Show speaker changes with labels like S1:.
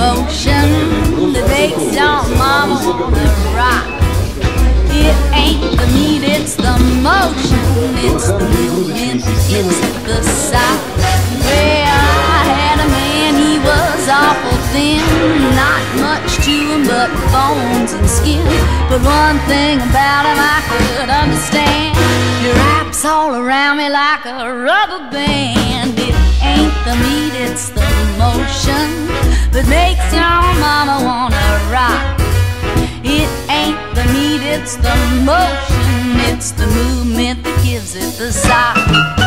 S1: motion that makes your mama wanna rock. It ain't the meat, it's the motion. It's the movement that gives it the sock. Well, I had a man, he was awful thin. Not much to him but bones and skin. But one thing about him I could understand. He wraps all around me like a rubber band. It ain't the meat, it's the motion it's the motion, it's the movement that gives it the sock.